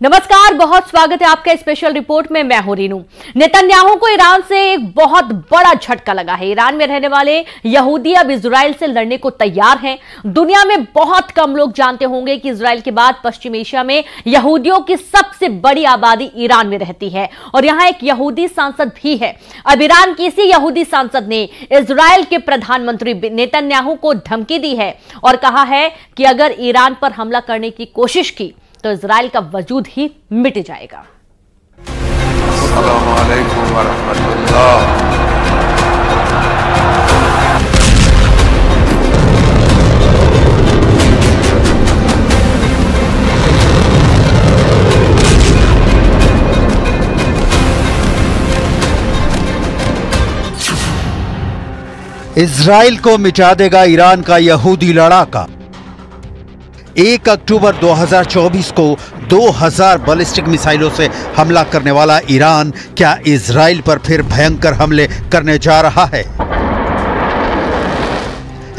नमस्कार, बहुत स्वागत है आपका स्पेशल रिपोर्ट में। मैं हूँ रीनू। नेतन्याहू को ईरान से एक बहुत बड़ा झटका लगा है। ईरान में रहने वाले यहूदी अब इसराइल से लड़ने को तैयार हैं। दुनिया में बहुत कम लोग जानते होंगे कि इसराइल के बाद पश्चिम एशिया में यहूदियों की सबसे बड़ी आबादी ईरान में रहती है। और यहाँ एक यहूदी सांसद भी है। अब ईरान की इसी यहूदी सांसद ने इसराइल के प्रधानमंत्री नेतन्याहू को धमकी दी है और कहा है कि अगर ईरान पर हमला करने की कोशिश की तो इसराइल का वजूद ही मिट जाएगा। इसराइल को मिटा देगा ईरान का यहूदी लड़ाका। एक अक्टूबर 2024 को 2000 बैलिस्टिक मिसाइलों से हमला करने वाला ईरान क्या इसराइल पर फिर भयंकर हमले करने जा रहा है?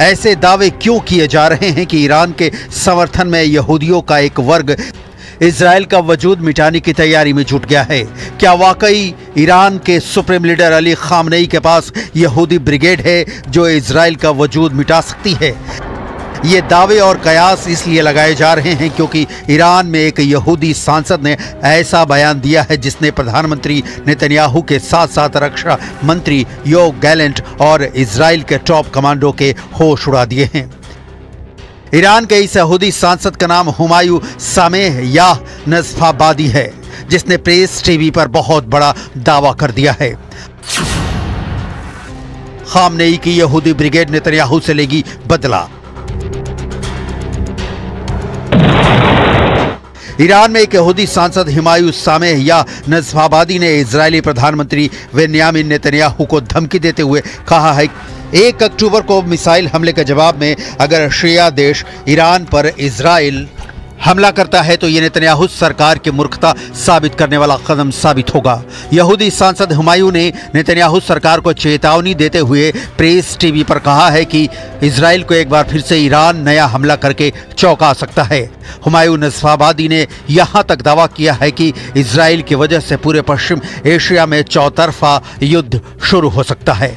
ऐसे दावे क्यों किए जा रहे हैं कि ईरान के समर्थन में यहूदियों का एक वर्ग इसराइल का वजूद मिटाने की तैयारी में जुट गया है? क्या वाकई ईरान के सुप्रीम लीडर अली खामनई के पास यहूदी ब्रिगेड है जो इसराइल का वजूद मिटा सकती है? ये दावे और कयास इसलिए लगाए जा रहे हैं क्योंकि ईरान में एक यहूदी सांसद ने ऐसा बयान दिया है जिसने प्रधानमंत्री नेतन्याहू के साथ साथ रक्षा मंत्री योग गैलेंट और इसराइल के टॉप कमांडो के होश उड़ा दिए हैं। ईरान के इस यहूदी सांसद का नाम हुमायूं सामेह या नजफाबादी है, जिसने प्रेस टीवी पर बहुत बड़ा दावा कर दिया है। खामनेई की यहूदी ब्रिगेड नेतन्याहू से लेगी बदला। ईरान में एक यहूदी सांसद हिमायू सामेह या नजफाबादी ने इजरायली प्रधानमंत्री वेन्यामिन नेतन्याहू को धमकी देते हुए कहा है, एक अक्टूबर को मिसाइल हमले के जवाब में अगर शिया देश ईरान पर इजराइल हमला करता है तो ये नेतन्याहू सरकार की मूर्खता साबित करने वाला कदम साबित होगा। यहूदी सांसद हुमायूं ने नेतन्याहू सरकार को चेतावनी देते हुए प्रेस टीवी पर कहा है कि इसराइल को एक बार फिर से ईरान नया हमला करके चौंका सकता है। हुमायूं नसफाबादी ने यहाँ तक दावा किया है कि इसराइल की वजह से पूरे पश्चिम एशिया में चौतरफा युद्ध शुरू हो सकता है।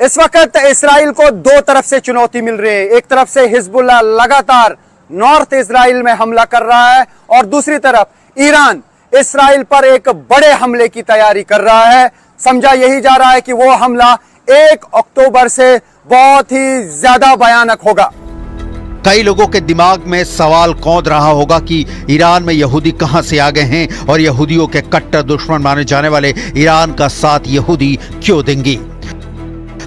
इस वक्त इसराइल को दो तरफ़ से चुनौती मिल रही है। एक तरफ़ से हिजबुल्ला लगातार नॉर्थ इसराइल में हमला कर रहा है और दूसरी तरफ़ ईरान इसराइल पर एक बड़े हमले की तैयारी कर रहा है। समझा यही जा रहा है कि वो हमला एक अक्टूबर से बहुत ही ज़्यादा भयानक होगा। कई लोगों के दिमाग में सवाल कौद रहा होगा कि ईरान में यहूदी कहाँ से आ गए हैं और यहूदियों के कट्टर दुश्मन माने जाने वाले ईरान का साथ यहूदी क्यों देंगे?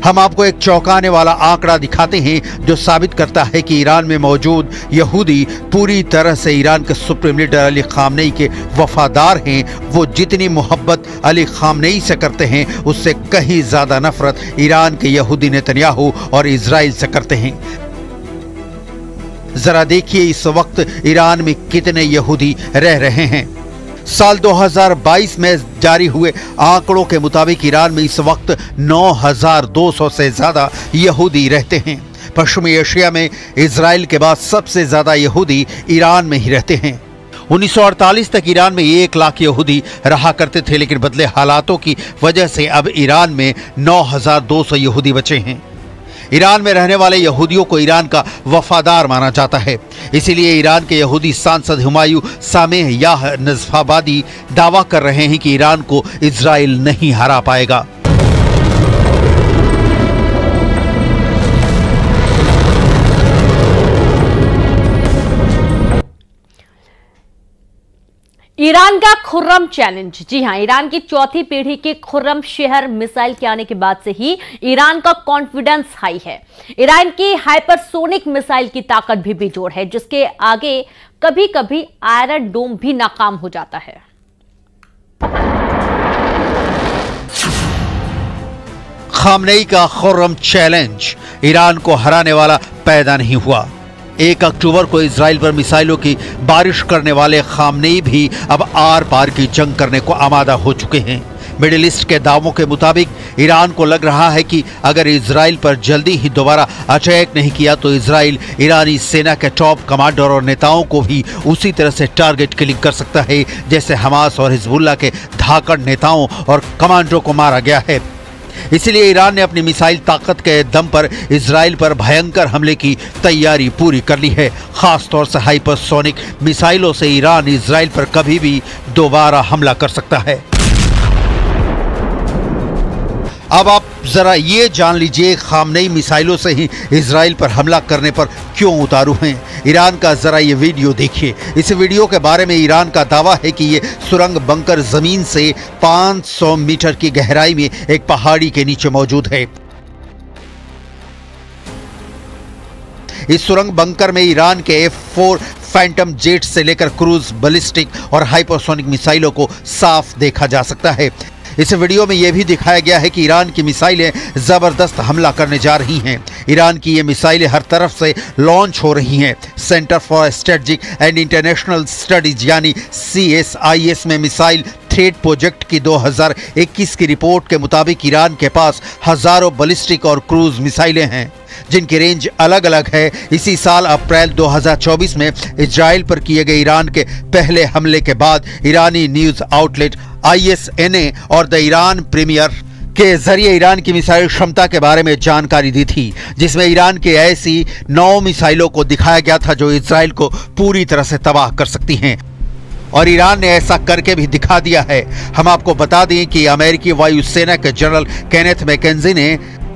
हम आपको एक चौंकाने वाला आंकड़ा दिखाते हैं जो साबित करता है कि ईरान में मौजूद यहूदी पूरी तरह से ईरान के सुप्रीम लीडर अली खामनई के वफादार हैं। वो जितनी मोहब्बत अली खामनई से करते हैं, उससे कहीं ज़्यादा नफरत ईरान के यहूदी नेतन्याहू और इसराइल से करते हैं। जरा देखिए इस वक्त ईरान में कितने यहूदी रह रहे हैं। साल 2022 में जारी हुए आंकड़ों के मुताबिक ईरान में इस वक्त 9,200 से ज़्यादा यहूदी रहते हैं। पश्चिमी एशिया में इसराइल के बाद सबसे ज़्यादा यहूदी ईरान में ही रहते हैं। 1948 तक ईरान में एक लाख यहूदी रहा करते थे लेकिन बदले हालातों की वजह से अब ईरान में 9,200 यहूदी बचे हैं। ईरान में रहने वाले यहूदियों को ईरान का वफादार माना जाता है। इसीलिए ईरान के यहूदी सांसद हुमायूं सामेह या नजफाबादी दावा कर रहे हैं कि ईरान को इसराइल नहीं हरा पाएगा। ईरान का खुर्रम चैलेंज। जी हाँ, ईरान की चौथी पीढ़ी के खुर्रम शहर मिसाइल के आने के बाद से ही ईरान का कॉन्फिडेंस हाई है। ईरान की हाइपरसोनिक मिसाइल की ताकत भी बेजोड़ है, जिसके आगे कभी कभी आयरन डोम भी नाकाम हो जाता है। खामनेई का खुर्रम चैलेंज। ईरान को हराने वाला पैदा नहीं हुआ। एक अक्टूबर को इसराइल पर मिसाइलों की बारिश करने वाले खामनेई भी अब आर पार की जंग करने को आमादा हो चुके हैं। मिडिल ईस्ट के दावों के मुताबिक ईरान को लग रहा है कि अगर इसराइल पर जल्दी ही दोबारा अटैक नहीं किया तो इसराइल ईरानी सेना के टॉप कमांडर और नेताओं को भी उसी तरह से टारगेट किलिंग कर सकता है, जैसे हमास और हिजबुल्ला के धाकड़ नेताओं और कमांडरों को मारा गया है। इसलिए ईरान ने अपनी मिसाइल ताकत के दम पर इसराइल पर भयंकर हमले की तैयारी पूरी कर ली है। खासतौर से हाइपरसोनिक मिसाइलों से ईरान इसराइल पर कभी भी दोबारा हमला कर सकता है। अब आप जरा ये जान लीजिए खामनई मिसाइलों से ही इसराइल पर हमला करने पर क्यों उतारू हैं? ईरान का जरा ये वीडियो देखिए। इस वीडियो के बारे में ईरान का दावा है कि ये सुरंग बंकर ज़मीन से 500 मीटर की गहराई में एक पहाड़ी के नीचे मौजूद है। इस सुरंग बंकर में ईरान के एफ़ फोर फैंटम जेट से लेकर क्रूज, बलिस्टिक और हाइपरसोनिक मिसाइलों को साफ़ देखा जा सकता है। इस वीडियो में यह भी दिखाया गया है कि ईरान की मिसाइलें ज़बरदस्त हमला करने जा रही हैं। ईरान की ये मिसाइलें हर तरफ़ से लॉन्च हो रही हैं। Center for strategic and international studies यानी सीएसआईएस में मिसाइल थ्रेड प्रोजेक्ट की 2021 की रिपोर्ट के मुताबिक ईरान के पास हज़ारों बलिस्टिक और क्रूज मिसाइलें हैं, जिनकी रेंज अलग अलग है। इसी साल अप्रैल 2024 में इसराइल पर किए गए ईरान के पहले हमले के बाद ईरानी न्यूज़ आउटलेट आईएसएनए और द ईरान प्रीमियर के ज़रिए ईरान की मिसाइल क्षमता के बारे में जानकारी दी थी, जिसमें ईरान के ऐसी नौ मिसाइलों को दिखाया गया था जो इसराइल को पूरी तरह से तबाह कर सकती हैं। और ईरान ने ऐसा करके भी दिखा दिया है। हम आपको बता दें कि अमेरिकी वायुसेना के जनरल कैनेथ मैकेजी ने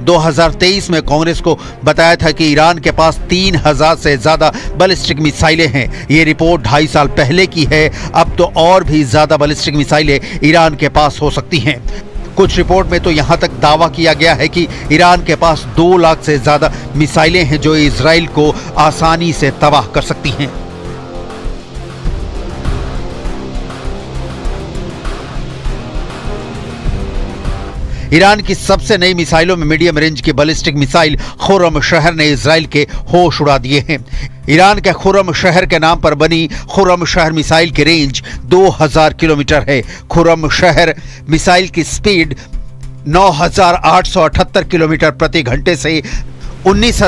2023 में कांग्रेस को बताया था कि ईरान के पास 3000 से ज़्यादा बलिस्टिक मिसाइलें हैं। ये रिपोर्ट ढाई साल पहले की है। अब तो और भी ज़्यादा बलिस्टिक मिसाइलें ईरान के पास हो सकती हैं। कुछ रिपोर्ट में तो यहाँ तक दावा किया गया है कि ईरान के पास दो लाख से ज़्यादा मिसाइलें हैं जो इसराइल को आसानी से तबाह कर सकती हैं। ईरान की सबसे नई मिसाइलों में मीडियम रेंज की बैलिस्टिक मिसाइल खुरम शहर ने इसराइल के होश उड़ा दिए हैं। ईरान के खुरम शहर के नाम पर बनी खुरम शहर मिसाइल की रेंज 2000 किलोमीटर है। खुरम शहर मिसाइल की स्पीड 9,878 किलोमीटर प्रति घंटे से उन्नीस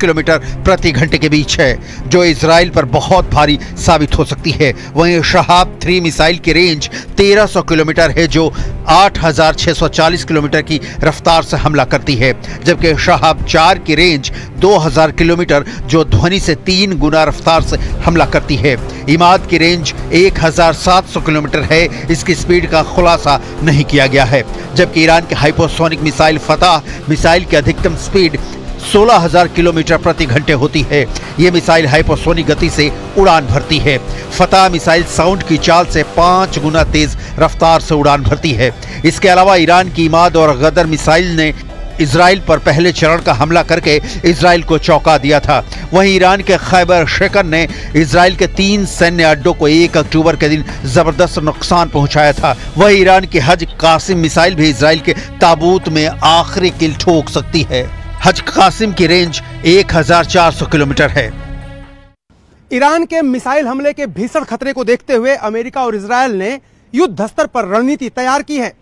किलोमीटर प्रति घंटे के बीच है, जो इसराइल पर बहुत भारी साबित हो सकती है। वहीं शहाब थ्री मिसाइल की रेंज 1300 किलोमीटर है, जो 8640 किलोमीटर की रफ्तार से हमला करती है, जबकि शहाब चार की रेंज 2000 किलोमीटर जो ध्वनि से तीन गुना रफ्तार से हमला करती है। इमाद की रेंज 1700 किलोमीटर है। इसकी स्पीड का खुलासा नहीं किया गया है जबकि ईरान के हाइपोसोनिक मिसाइल फतह मिसाइल की अधिकतम स्पीड 16,000 किलोमीटर प्रति घंटे होती है। ये मिसाइल हाइपोसोनिक गति से उड़ान भरती है। फतह मिसाइल साउंड की चाल से पाँच गुना तेज रफ्तार से उड़ान भरती है। इसके अलावा ईरान की इमाद और गदर मिसाइल ने इसराइल पर पहले चरण का हमला करके इसराइल को चौंका दिया था। वहीं ईरान के खैबर शेकर ने इसराइल के तीन सैन्य अड्डों को एक अक्टूबर के दिन ज़बरदस्त नुकसान पहुँचाया था। वहीं ईरान की हज कासिम मिसाइल भी इसराइल के ताबूत में आखिरी किल ठोक सकती है। हज कासिम की रेंज 1400 किलोमीटर है। ईरान के मिसाइल हमले के भीषण खतरे को देखते हुए अमेरिका और इसराइल ने युद्ध स्तर पर रणनीति तैयार की है।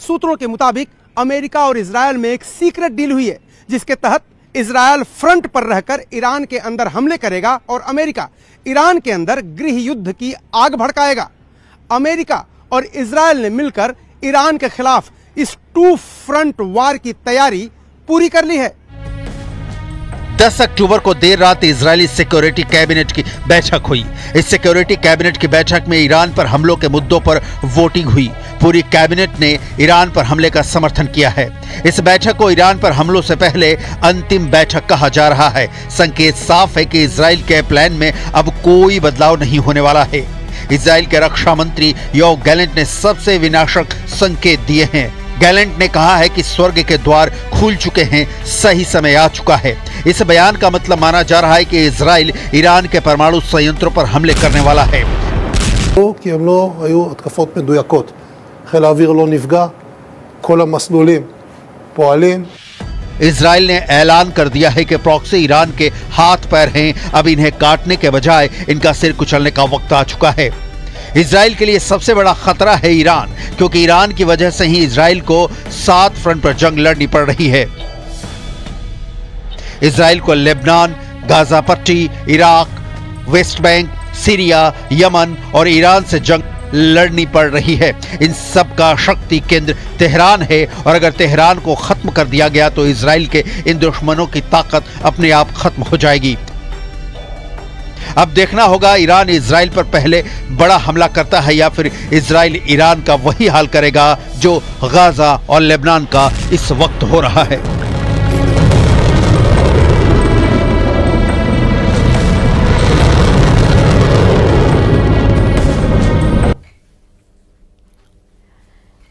सूत्रों के मुताबिक अमेरिका और इसराइल में एक सीक्रेट डील हुई है, जिसके तहत इसराइल फ्रंट पर रहकर ईरान के अंदर हमले करेगा और अमेरिका ईरान के अंदर गृह युद्ध की आग भड़काएगा। अमेरिका और इसराइल ने मिलकर ईरान के खिलाफ इस टू फ्रंट वार की तैयारी पूरी कर ली है। 10 अक्टूबर को देर रात इजरायली सिक्योरिटी कैबिनेट की बैठक हुई। इस सिक्योरिटी कैबिनेट की बैठक में ईरान पर हमलों के मुद्दों पर वोटिंग हुई। पूरी कैबिनेट ने ईरान पर हमले का समर्थन किया है इस बैठक को ईरान पर हमलों से पहले अंतिम बैठक कहा जा रहा है संकेत साफ है कि इसराइल के प्लान में अब कोई बदलाव नहीं होने वाला है इसराइल के रक्षा मंत्री यो गैलेंट ने सबसे विनाशक संकेत दिए हैं गैलेंट ने कहा है कि स्वर्ग के द्वार खुल चुके हैं सही समय आ चुका है इस बयान का मतलब माना जा रहा है कि इसराइल ईरान के परमाणु संयंत्रों पर हमले करने वाला है כי הם לא היו התקפות מדויקות. חיל האוויר לא נפגע, כל המסלולים פועלים. इसराइल ने ऐलान कर दिया है कि प्रॉक्सी ईरान के हाथ पैर हैं अब इन्हें काटने के बजाय इनका सिर कुचलने का वक्त आ चुका है इसराइल के लिए सबसे बड़ा खतरा है ईरान क्योंकि ईरान की वजह से ही इसराइल को सात फ्रंट पर जंग लड़नी पड़ रही है इसराइल को लेबनान गाजा पट्टी Iraq West Bank Syria Yemen और ईरान से जंग लड़नी पड़ रही है। इन सब का शक्ति केंद्र तेहरान है और अगर तेहरान को खत्म कर दिया गया तो इसराइल के इन दुश्मनों की ताकत अपने आप खत्म हो जाएगी। अब देखना होगा, ईरान इसराइल पर पहले बड़ा हमला करता है या फिर इसराइल ईरान का वही हाल करेगा जो गाजा और लेबनान का इस वक्त हो रहा है।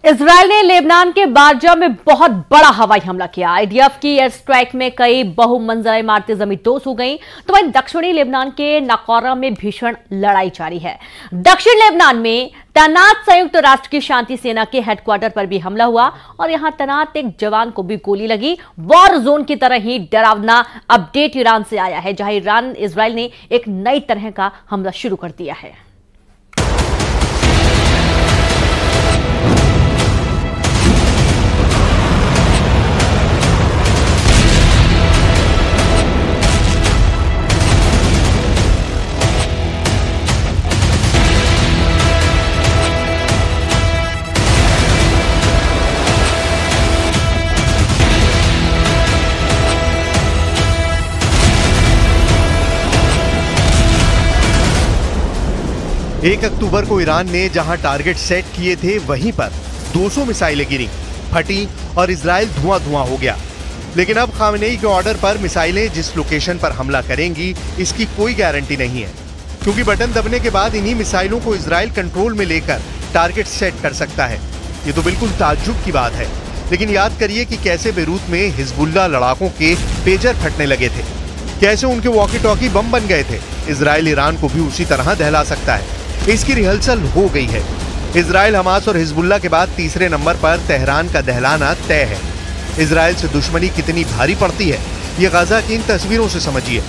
इसराइल ने लेबनान के बारजा में बहुत बड़ा हवाई हमला किया। आईडीएफ की एयर स्ट्राइक में कई बहुमंजिला इमारतें ज़मीन दोष हो गईं। तो वहीं दक्षिणी लेबनान के नाकौरा में भीषण लड़ाई जारी है। दक्षिण लेबनान में तैनात संयुक्त राष्ट्र की शांति सेना के हेडक्वार्टर पर भी हमला हुआ और यहाँ तैनात एक जवान को भी गोली लगी। वॉर जोन की तरह ही डरावना अपडेट ईरान से आया है, जहाँ ईरान इसराइल ने एक नई तरह का हमला शुरू कर दिया है। एक अक्टूबर को ईरान ने जहाँ टारगेट सेट किए थे, वहीं पर 200 मिसाइलें गिरी, फटी और इसराइल धुआँ धुआँ हो गया। लेकिन अब खामनेई के ऑर्डर पर मिसाइलें जिस लोकेशन पर हमला करेंगी, इसकी कोई गारंटी नहीं है। क्योंकि बटन दबने के बाद इन्हीं मिसाइलों को इसराइल कंट्रोल में लेकर टारगेट सेट कर सकता है। ये तो बिल्कुल ताज्जुब की बात है। लेकिन याद करिए कि कैसे बेरूत में हिजबुल्ला लड़ाकों के पेजर फटने लगे थे। कैसे उनके वॉकी टॉकी बम बन गए थे। इसराइल ईरान को भी उसी तरह दहला सकता है। इसकी रिहर्सल हो गई है। इसराइल हमास और हिजबुल्ला के बाद तीसरे नंबर पर तेहरान का दहलाना तय है। इसराइल से दुश्मनी कितनी भारी पड़ती है, ये गाजा की इन तस्वीरों से समझिए।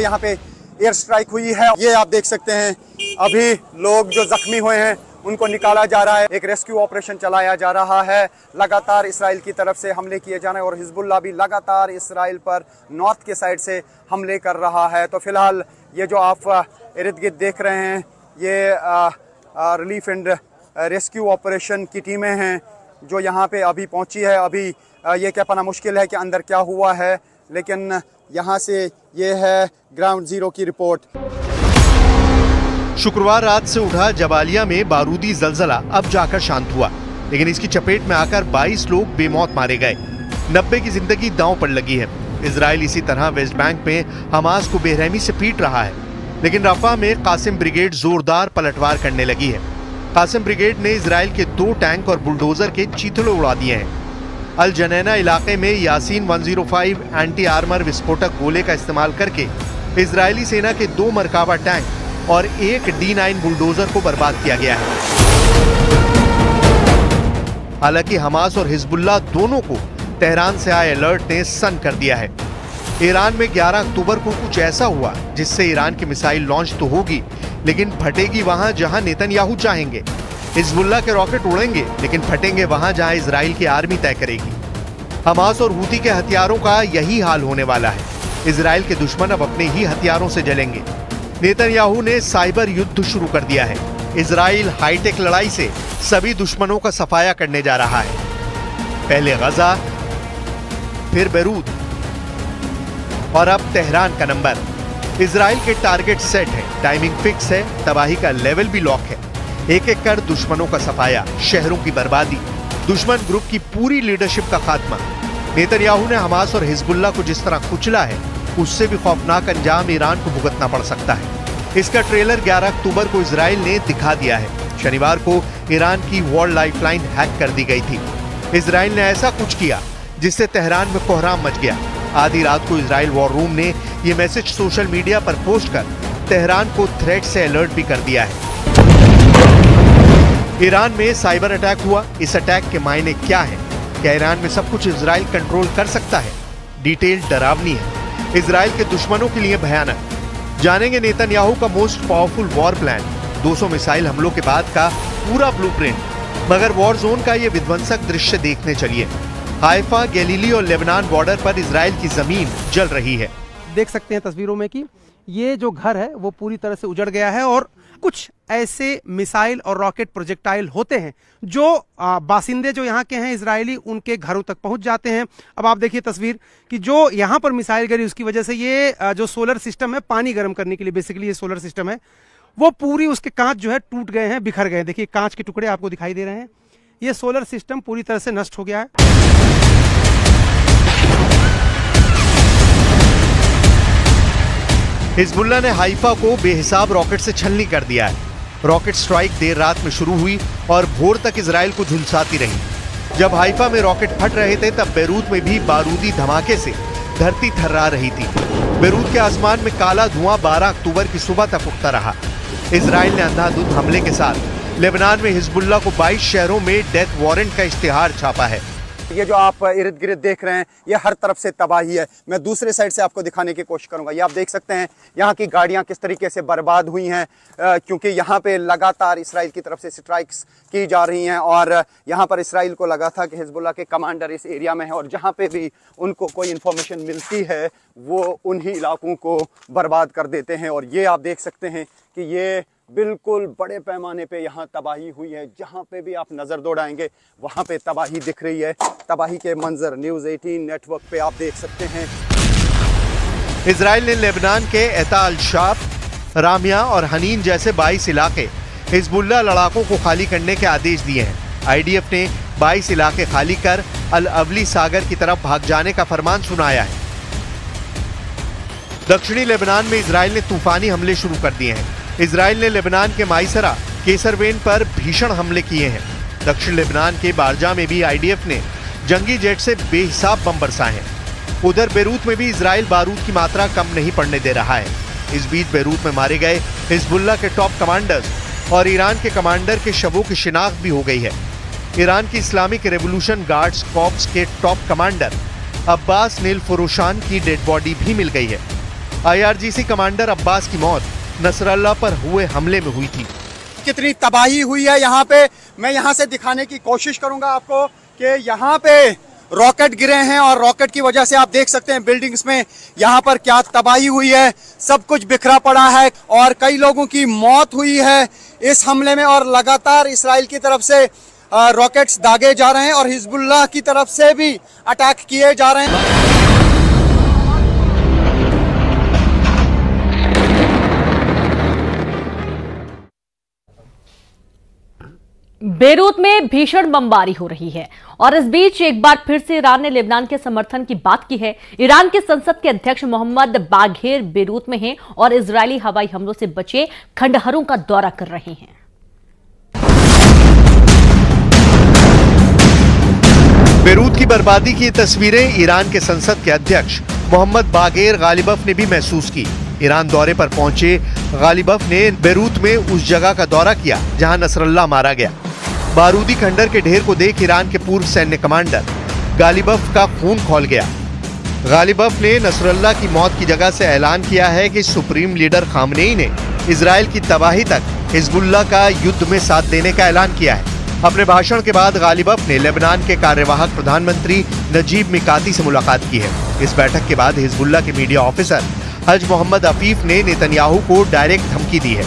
यहाँ पे एयर स्ट्राइक हुई है। ये आप देख सकते हैं, अभी लोग जो जख्मी हुए हैं, उनको निकाला जा रहा है। एक रेस्क्यू ऑपरेशन चलाया जा रहा है। लगातार इसराइल की तरफ़ से हमले किए जा रहे हैं और हिजबुल्ला भी लगातार इसराइल पर नॉर्थ के साइड से हमले कर रहा है। तो फ़िलहाल ये जो आप इर्द गिर्द देख रहे हैं ये रिलीफ एंड रेस्क्यू ऑपरेशन की टीमें हैं जो यहाँ पे अभी पहुँची है। अभी ये क्या पाना मुश्किल है कि अंदर क्या हुआ है, लेकिन यहाँ से ये है ग्राउंड ज़ीरो की रिपोर्ट शुक्रवार रात से उठा जबालिया में बारूदी जलजला, अब जाकर शांत हुआ। लेकिन इसकी चपेट में आकर 22 लोग बेमौत मारे गए। नब्बे की ज़िंदगी दांव पर लगी है। इसराइल इसी तरह वेस्ट बैंक में हमास को बेरहमी से पीट रहा है। लेकिन रफा में कासिम ब्रिगेड जोरदार पलटवार करने लगी है। कासिम ब्रिगेड ने इसराइल के दो टैंक और बुलडोजर के चीथड़े उड़ा दिए हैं। अल जनैना इलाके में यासीन 105 एंटी आर्मर विस्फोटक गोले का इस्तेमाल करके इजरायली सेना के दो मरकावा टैंक और एक डी नाइन बुलडोजर को बर्बाद किया गया है। हालाँकि हमास और हिजबुल्ला दोनों को तेहरान से आए अलर्ट ने सन कर दिया है। ईरान में 11 अक्टूबर को कुछ ऐसा हुआ, जिससे ईरान की मिसाइल लॉन्च तो होगी, लेकिन फटेगी वहाँ जहाँ नेतन्याहू चाहेंगे। हिजबुल्ला के रॉकेट उड़ेंगे, लेकिन फटेंगे वहाँ जहाँ इसराइल की आर्मी तय करेगी। हमास और हूती के हथियारों का यही हाल होने वाला है। इसराइल के दुश्मन अब अपने ही हथियारों से जलेंगे। नेतन्याहू ने साइबर युद्ध शुरू कर दिया है। इसराइल हाईटेक लड़ाई से सभी दुश्मनों का सफाया करने जा रहा है। पहले गजा, फिर बेरूत। और अब तेहरान का नंबर। इसराइल के टारगेट सेट है, टाइमिंग फिक्स है, तबाही का लेवल भी लॉक है। एक एक कर दुश्मनों का सफाया, शहरों की बर्बादी, दुश्मन ग्रुप की पूरी लीडरशिप का खात्मा। नेतन्याहू ने हमास और हिजबुल्ला को जिस तरह कुचला है, उससे भी खौफनाक अंजाम ईरान को भुगतना पड़ सकता है। इसका ट्रेलर 11 अक्टूबर को इसराइल ने दिखा दिया है। शनिवार को ईरान की वर्ल्ड लाइफलाइन हैक कर दी गई थी। इसराइल ने ऐसा कुछ किया, जिससे तेहरान में कोहराम मच गया। आधी रात को इसराइल वॉर रूम ने यह मैसेज सोशल मीडिया पर पोस्ट कर तेहरान को थ्रेट से अलर्ट भी कर दिया है। ईरान में साइबर अटैक हुआ। इस अटैक के मायने क्या है? क्या ईरान में सब कुछ इसराइल कंट्रोल कर सकता है? डिटेल डरावनी है। इसराइल के दुश्मनों के लिए भयानक। जानेंगे नेतन्याहू का most powerful war plan 200 missile हमलों के बाद का पूरा ब्लूप्रिंट मगर वॉर जोन का ये विध्वंसक दृश्य देखने चलिए। हाइफा, गैलीली और लेबनान बॉर्डर पर इसराइल की ज़मीन जल रही है। देख सकते हैं तस्वीरों में कि ये जो घर है, वो पूरी तरह से उजड़ गया है और कुछ ऐसे मिसाइल और रॉकेट प्रोजेक्टाइल होते हैं जो बासिंदे जो यहाँ के हैं इसराइली उनके घरों तक पहुँच जाते हैं। अब आप देखिए तस्वीर कि जो यहाँ पर मिसाइल गिरी, उसकी वजह से ये जो सोलर सिस्टम है, पानी गर्म करने के लिए बेसिकली ये सोलर सिस्टम है, वो पूरी उसके कांच जो है टूट गए हैं, बिखर गए हैं। देखिए, कांच के टुकड़े आपको दिखाई दे रहे हैं। ये सोलर सिस्टम पूरी तरह से नष्ट हो गया है। हिजबुल्ला ने हाइफा को बेहिसाब रॉकेट से छलनी कर दिया है। रॉकेट स्ट्राइक देर रात में शुरू हुई और भोर तक इसराइल को झुलसाती रही। जब हाइफा में रॉकेट फट रहे थे, तब बेरूत में भी बारूदी धमाके से धरती थर्रा रही थी। बेरूत के आसमान में काला धुआँ 12 अक्टूबर की सुबह तक उठता रहा। इसराइल ने अंधाधुंध हमले के साथ लेबनान में हिजबुल्ला को 22 शहरों में डेथ वारंट का इश्तिहार छापा है। ये जो आप इर्द गिर्द देख रहे हैं, ये हर तरफ़ से तबाही है। मैं दूसरे साइड से आपको दिखाने की कोशिश करूँगा। ये आप देख सकते हैं, यहाँ की गाड़ियाँ किस तरीके से बर्बाद हुई हैं क्योंकि यहाँ पे लगातार इसराइल की तरफ़ से स्ट्राइक्स की जा रही हैं और यहाँ पर इसराइल को लगा था कि हिजबुल्ला के कमांडर इस एरिया में है और जहाँ पे भी उनको कोई इन्फॉर्मेशन मिलती है, वो उन्हीं इलाकों को बर्बाद कर देते हैं। और ये आप देख सकते हैं कि ये बिल्कुल बड़े पैमाने पे यहाँ तबाही हुई है। जहाँ पे भी आप नज़र दौड़ाएँगे, वहाँ पे तबाही दिख रही है। तबाही के मंजर न्यूज़ 18 नेटवर्क पे आप देख सकते हैं। इसराइल ने लेबनान के एता अल शाब, रामिया और हनीन जैसे 22 इलाके हिजबुल्ला लड़ाकों को खाली करने के आदेश दिए हैं। आईडीएफ ने 22 इलाके खाली कर अल अवली सागर की तरफ़ भाग जाने का फरमान सुनाया है। दक्षिणी लेबनान में इसराइल ने तूफानी हमले शुरू कर दिए हैं। इसराइल ने लेबनान के माइसरा केसरवेन पर भीषण हमले किए हैं। दक्षिण लेबनान के बारजा में भी आईडीएफ ने जंगी जेट से बेहिसाब बम बरसाए हैं। उधर बेरूत में भी इसराइल बारूद की मात्रा कम नहीं पड़ने दे रहा है। इस बीच बेरूत में मारे गए हिजबुल्ला के टॉप कमांडर्स और ईरान के कमांडर के शवों की शिनाख्त भी हो गई है। ईरान की इस्लामिक रेवोल्यूशन गार्ड्स कॉप्स के top commander Abbas Nilforoushan की डेड बॉडी भी मिल गई है। आईआरजीसी कमांडर अब्बास की मौत नसरल्ला पर हुए हमले में हुई थी। कितनी तबाही हुई है यहाँ पे। मैं यहाँ से दिखाने की कोशिश करूँगा आपको कि यहाँ पे रॉकेट गिरे हैं और रॉकेट की वजह से आप देख सकते हैं बिल्डिंग्स में यहाँ पर क्या तबाही हुई है। सब कुछ बिखरा पड़ा है और कई लोगों की मौत हुई है इस हमले में और लगातार इसराइल की तरफ़ से रॉकेट्स दागे जा रहे हैं और हिजबुल्लाह की तरफ़ से भी अटैक किए जा रहे हैं। बेरूत में भीषण बमबारी हो रही है और इस बीच एक बार फिर से ईरान ने लेबनान के समर्थन की बात की है। ईरान के संसद के अध्यक्ष मोहम्मद बाघेर बेरूत में हैं और इजरायली हवाई हमलों से बचे खंडहरों का दौरा कर रहे हैं। बेरूत की बर्बादी की तस्वीरें ईरान के संसद के अध्यक्ष मोहम्मद बागेर गालिबफ ने भी महसूस की। ईरान दौरे पर पहुँचे गालिबफ ने बेरूत में उस जगह का दौरा किया जहाँ नसरल्ला मारा गया। बारूदी खंडर के ढेर को देख ईरान के पूर्व सैन्य कमांडर गालिबफ का खून खोल गया। गालिबफ ने नसरल्ला की मौत की जगह से ऐलान किया है कि सुप्रीम लीडर खामनेई ने इसराइल की तबाही तक हिजबुल्ला का युद्ध में साथ देने का ऐलान किया है। अपने भाषण के बाद गालिबफ ने लेबनान के कार्यवाहक प्रधानमंत्री नजीब मिकाती से मुलाकात की है। इस बैठक के बाद हिजबुल्ला के media officer Haj Mohammad Afif ने नेतन्याहू को डायरेक्ट धमकी दी है।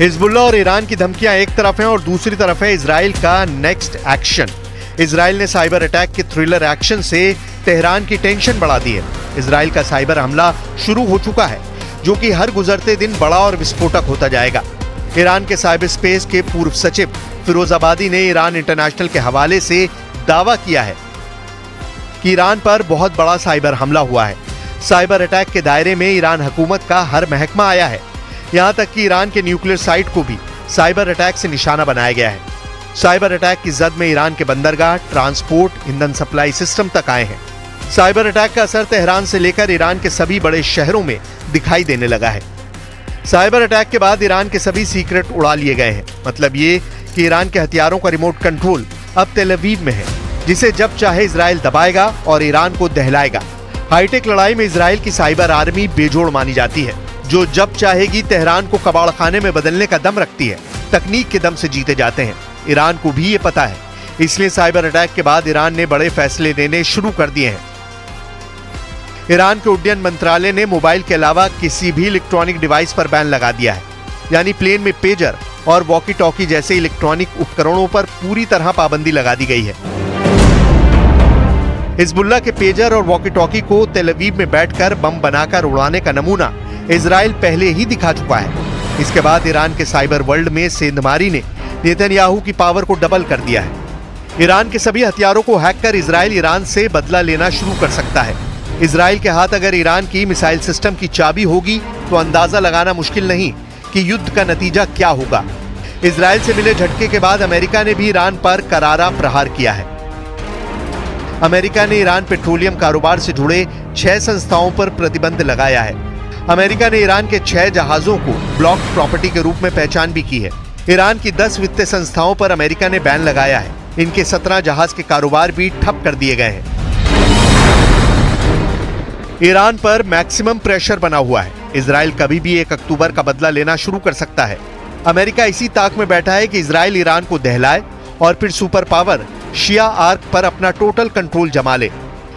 हिजबुल्ला और ईरान की धमकियां एक तरफ हैं और दूसरी तरफ है इसराइल का नेक्स्ट एक्शन इसराइल ने साइबर अटैक के थ्रिलर एक्शन से तेहरान की टेंशन बढ़ा दी है। इसराइल का साइबर हमला शुरू हो चुका है, जो कि हर गुजरते दिन बड़ा और विस्फोटक होता जाएगा। ईरान के साइबर स्पेस के पूर्व सचिव फिरोजाबादी ने ईरान इंटरनेशनल के हवाले से दावा किया है कि ईरान पर बहुत बड़ा साइबर हमला हुआ है। साइबर अटैक के दायरे में ईरान हुकूमत का हर महकमा आया है। यहाँ तक कि ईरान के न्यूक्लियर साइट को भी साइबर अटैक से निशाना बनाया गया है। साइबर अटैक की जद में ईरान के बंदरगाह, ट्रांसपोर्ट, ईंधन सप्लाई सिस्टम तक आए हैं। साइबर अटैक का असर तेहरान से लेकर ईरान के सभी बड़े शहरों में दिखाई देने लगा है। साइबर अटैक के बाद ईरान के सभी सीक्रेट उड़ा लिए गए हैं। मतलब ये कि ईरान के हथियारों का रिमोट कंट्रोल अब तेलवीव में है, जिसे जब चाहे इसराइल दबाएगा और ईरान को दहलाएगा। हाईटेक लड़ाई में इसराइल की साइबर आर्मी बेजोड़ मानी जाती है, जो जब चाहेगी तेहरान को कबाड़ खाने में बदलने का दम रखती है, तकनीक के दम से जीते जाते हैं। ईरान को भी ये पता है। इसलिए साइबर अटैक के बाद ईरान ने बड़े फैसले लेने शुरू कर दिए हैं। ईरान के उड्डयन मंत्रालय ने मोबाइल के अलावा किसी भी इलेक्ट्रॉनिक डिवाइस पर बैन लगा दिया है। यानी प्लेन में पेजर और वॉकी टॉकी जैसे इलेक्ट्रॉनिक उपकरणों पर पूरी तरह पाबंदी लगा दी गई है। हिजबुल्ला के पेजर और वॉकी टॉकी को तेलवीव में बैठकर बम बनाकर उड़ाने का नमूना इसराइल पहले ही दिखा चुका है। इसके बाद ईरान के साइबर वर्ल्ड में सेंधमारी ने नेतन्याहू की पावर को डबल कर दिया है। ईरान के सभी हथियारों को हैक कर इसराइल ईरान से बदला लेना शुरू कर सकता है। इसराइल के हाथ अगर ईरान की मिसाइल सिस्टम की चाबी होगी तो अंदाज़ा लगाना मुश्किल नहीं कि युद्ध का नतीजा क्या होगा। इसराइल से मिले झटके के बाद अमेरिका ने भी ईरान पर करारा प्रहार किया है। अमेरिका ने ईरान पेट्रोलियम कारोबार से जुड़े छह संस्थाओं पर प्रतिबंध लगाया है। अमेरिका ने ईरान के छह जहाजों को ब्लॉक प्रॉपर्टी के रूप में पहचान भी की है। ईरान की दस वित्तीय संस्थाओं पर अमेरिका ने बैन लगाया है। इनके सत्रह जहाज़ के कारोबार भी ठप कर दिए गए हैं। ईरान पर मैक्सिमम प्रेशर बना हुआ है। इसराइल कभी भी एक अक्टूबर का बदला लेना शुरू कर सकता है। अमेरिका इसी ताक में बैठा है कि इसराइल ईरान को दहलाए और फिर सुपर पावर शिया आर्क पर अपना टोटल कंट्रोल जमा ले।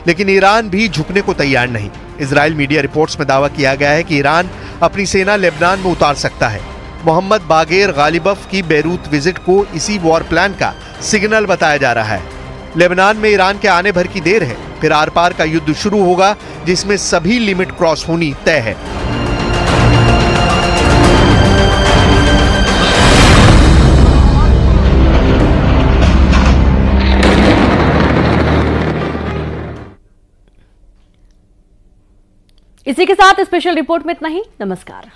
लेकिन ईरान भी झुकने को तैयार नहीं। इसराइल मीडिया रिपोर्ट्स में दावा किया गया है कि ईरान अपनी सेना लेबनान में उतार सकता है। मोहम्मद बागेर गालिबफ की बैरूत विज़िट को इसी वॉर प्लान का सिग्नल बताया जा रहा है। लेबनान में ईरान के आने भर की देर है। फिर आर पार का युद्ध शुरू होगा, जिसमें सभी लिमिट क्रॉस होनी तय है। इसी के साथ स्पेशल रिपोर्ट में इतना ही। नमस्कार।